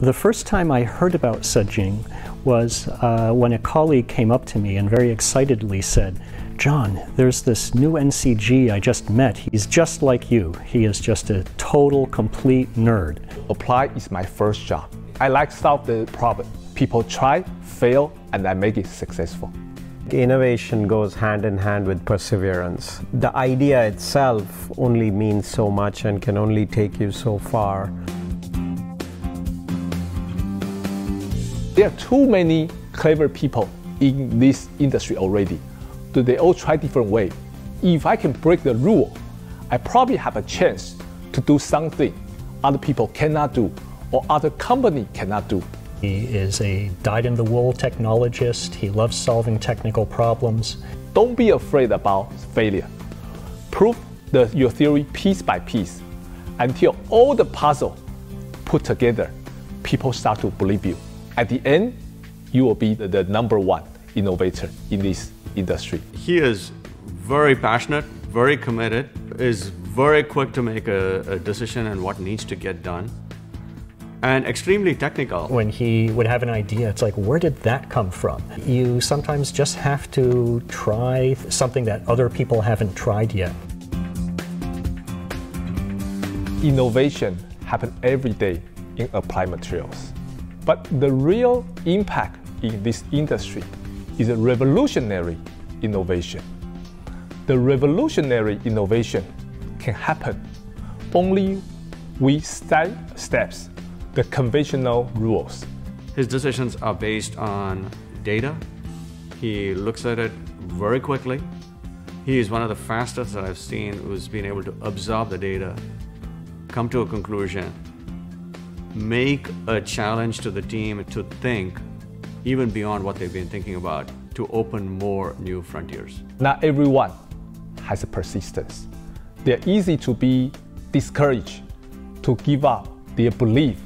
The first time I heard about Tza-Jing was uh, when a colleague came up to me and very excitedly said, John, there's this new NCG I just met. He's just like you. He is just a total, complete nerd. Apply is my first job. I like solve the problem. People try, fail, and I make it successful. Innovation goes hand in hand with perseverance. The idea itself only means so much and can only take you so far. There are too many clever people in this industry already. Do they all try different way? If I can break the rule, I probably have a chance to do something other people cannot do or other company cannot do. He is a dyed-in-the-wool technologist. He loves solving technical problems. Don't be afraid about failure. Prove the, your theory piece by piece until all the puzzle put together, people start to believe you at the end, you will be the, the number one innovator in this industry. He is very passionate, very committed, is very quick to make a, a decision on what needs to get done and extremely technical. When he would have an idea, it's like, where did that come from? You sometimes just have to try something that other people haven't tried yet. Innovation happens every day in applied materials. But the real impact in this industry is a revolutionary innovation. The revolutionary innovation can happen only we step steps the conventional rules. His decisions are based on data. He looks at it very quickly. He is one of the fastest that I've seen who's been able to absorb the data, come to a conclusion, make a challenge to the team to think even beyond what they've been thinking about to open more new frontiers. Not everyone has a persistence. They're easy to be discouraged, to give up their belief.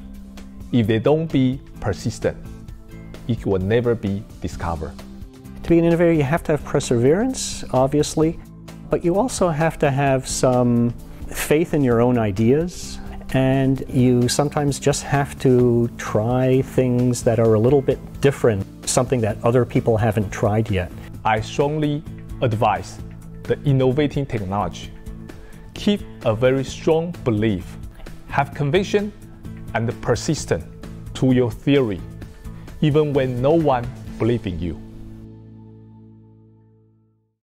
If they don't be persistent, it will never be discovered. To be an innovator, you have to have perseverance, obviously, but you also have to have some faith in your own ideas and you sometimes just have to try things that are a little bit different, something that other people haven't tried yet. I strongly advise the innovating technology. Keep a very strong belief, have conviction and persistence to your theory, even when no one believes in you.